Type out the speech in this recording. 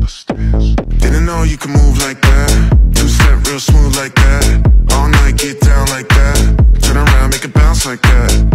Didn't know you could move like that. Two step real smooth like that. All night get down like that. Turn around make it bounce like that.